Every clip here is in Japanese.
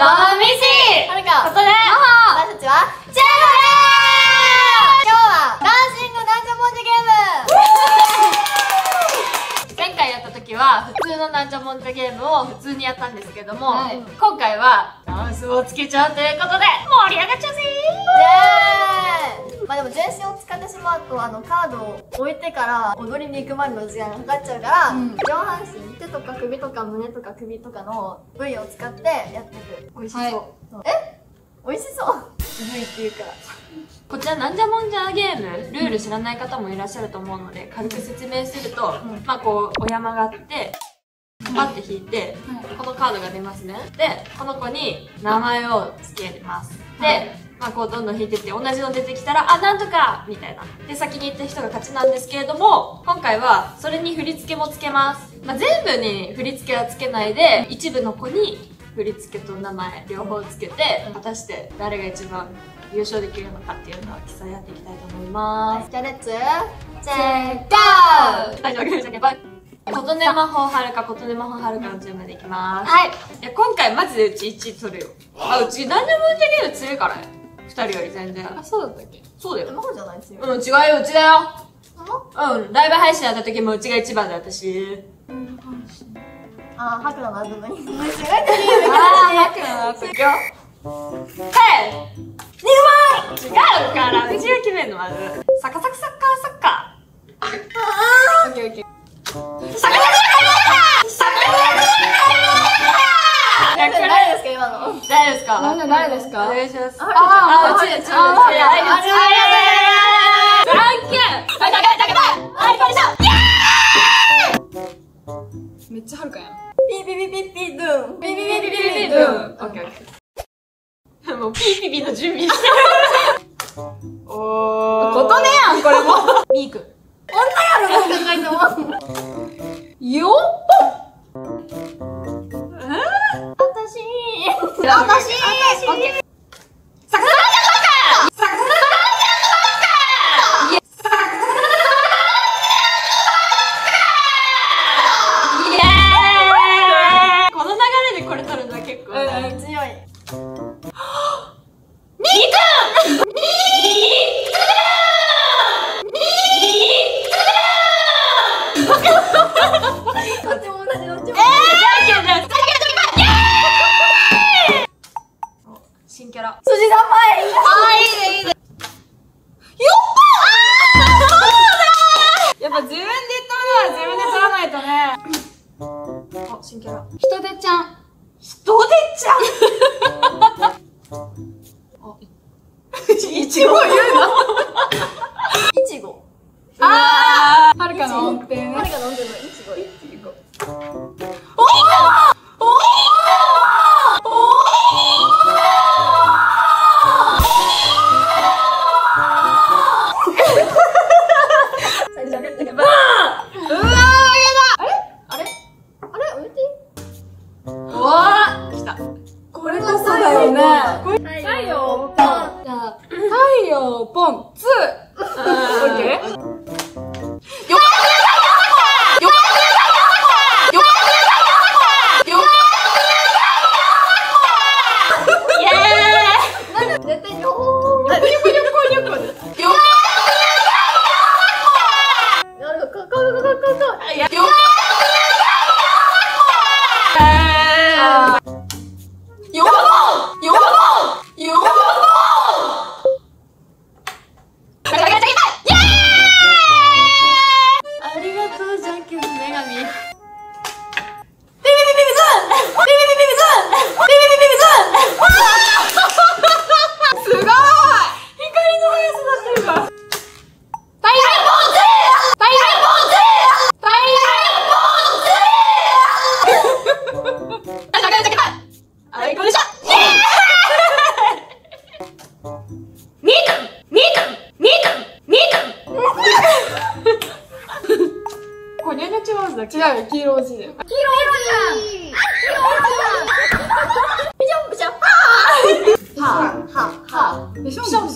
ドミシはるかことで私たちはチェフ今日はダンシング男女文字ゲーム。前回やった時は普通のなんじゃもんじゃゲームを普通にやったんですけども、はい。今回はダンスをつけちゃうということで盛り上がっちゃうぜイエーイまあでも全身を使ってしまうとあのカードを置いてから踊りに行くまでの時間がかかっちゃうから、うん。上半身手とか首とか胸とか首とかの部位を使ってやっていく。美味しそう、そうえ？美味しそう。部位っていうか。こちらなんじゃもんじゃゲーム？ルール知らない方もいらっしゃると思うので軽く説明すると、うん。まあこうお山があってパッて引いて、このカードが出ますね。でこの子に名前を付けます。で、はいまあこうどんどん引いてって同じの出てきたらあなんとかみたいな。で先に行った人が勝ちなんですけれども今回はそれに振り付けもつけます、まあ、全部に振り付けはつけないで一部の子に振り付けと名前両方つけて果たして誰が一番優勝できるのかっていうのを競い合っていきたいと思います、じゃあレッツチェック大丈夫じゃけば琴音魔法はるか琴音魔法はるかの順番でいきます。はい。いや今回マジでうち1位取るよ。あうち何でもじゃゲーム強いからね2人より全然。あそうだったっけ？そうだよ。卵じゃない？ですようん違うようちだよ。あうんライブ配信やった時もうちが一番だ私あ、白の部分に。間違えてるあーいくよ。はい2番違うからうちが決めんのまず。サカサカサッカーサッカオッケーオッケー。ー誰ですか？誰ですか？お願いしますああ、あうちで、うちで、うちで。ああ、うちで。じないとね。あ、新キャラ。人手ちゃん。人でちゃん？あ、いちご言ういちご。あーはるかの音程ね。誰が飲んでるのいちご、いちご。最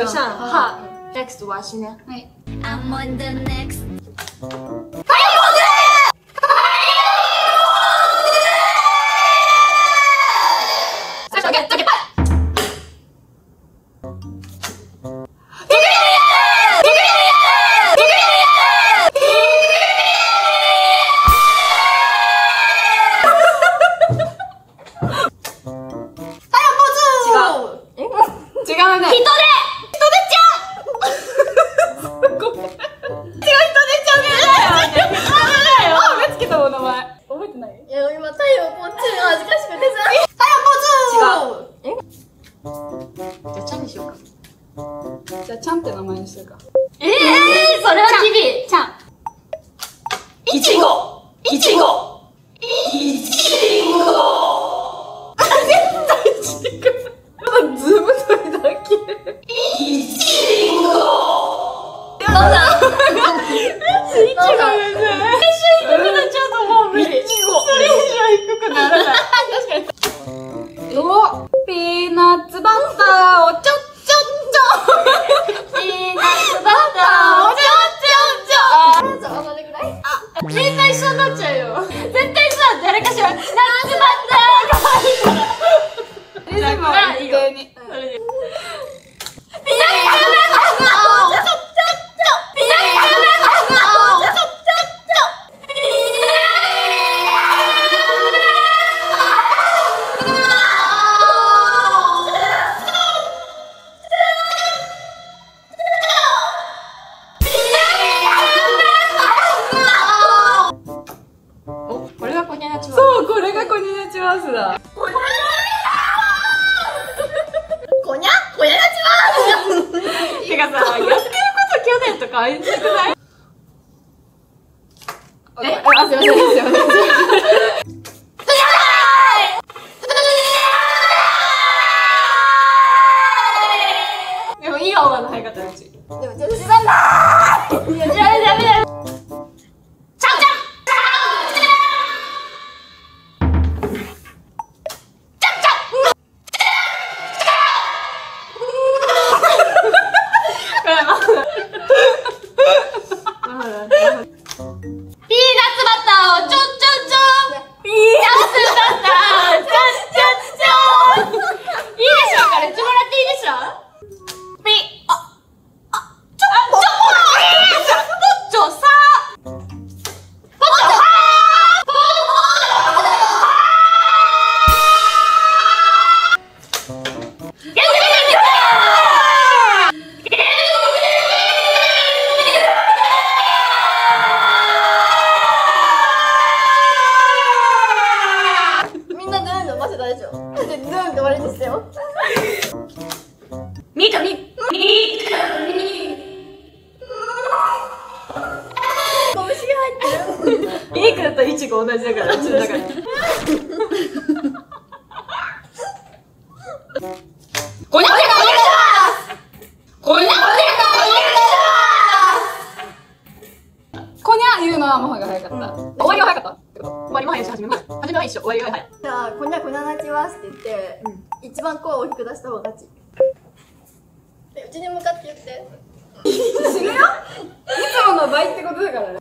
しょピシャンピシャン。は。next わしね。はい。I'm on the next. っちが恥ずかしくてさ。違うえ？じゃあちゃんにしようか。じゃあ、ちゃんって名前にするか。ええー、それはきびちゃん。いちごいちごズーム撮りだけ。なんだど。うぞ低くなっちゃうともう無理それ以上低くならない確かに。おピーナッツバター。をちょっちょっちょピーナッツバターをちょっちょっちょあ、同じぐらいみんな一緒になっちゃうよ絶対さ誰かしらナッツバコニャチワースだ。こにゃこにゃがちてかさ、やってること去年とかあいつくない？え、あ、すいません、すいません。って終わりでしたよ。ミカミミカミ拳が入ってる。ミー。クだとイチゴ同じだから、うちの中に。こにゃこにゃこにゃコニャ言うのはマハが早かった。終わりは早かった終わりも早いし、始めも早い。始めは一緒、終わりが早い。じゃあ、こにゃこにゃなちわー。すって言って、一番声を大きく出した方が勝ち。え、うちに向かって言って。死ぬよいつもの倍ってことだからね。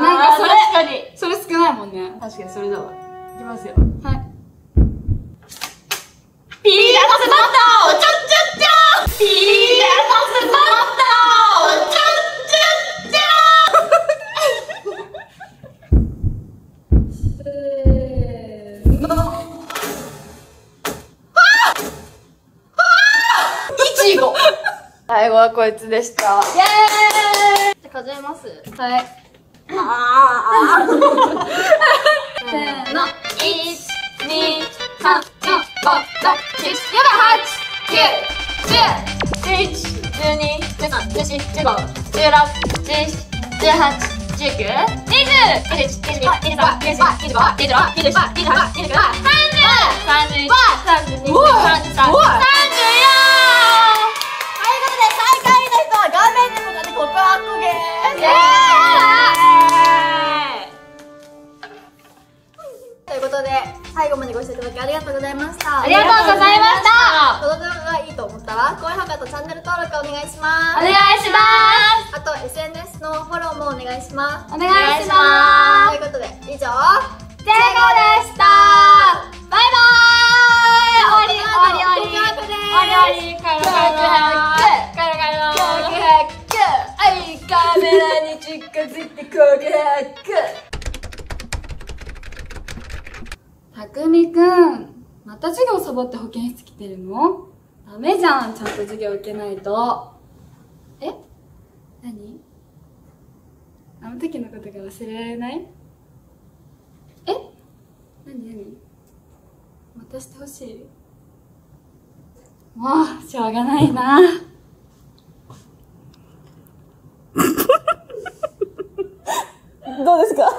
なんかそれ、確かに。それ少ないもんね。確かにそれだわ。いきますよ。はい。ピーナッツバターをちょっちょっちょピーナッツバターをちょっちょっちょ いちご 最後はこいつでした。イェーイじゃあ数えます。はい。あせーの。1、2、3、4、5、6、7、8、9、10、11、12、13、14、15、16、17、18、19、19、20、21、22、23、24、25、26、27、28、29、30、31、32、33、34。ということで、最下位の人は画面に向かって告白ゲーチャンネル登録お願いします。お願いします。あと、SNS のフォローもお願いします。お願いしまということで、以上、ジェゴでした。バイバーイ。終わり終わり終わり。終わり終わり。帰ろう帰ろう帰ろう帰ろう帰ろうはい、カメラに近づいて告白たくみくん、また授業サボって保健室来てるのダメじゃん、ちゃんと授業受けないと。え？何？あの時のことが忘れられない？え？何？何？またしてほしい。もう、しょうがないな。どうですか？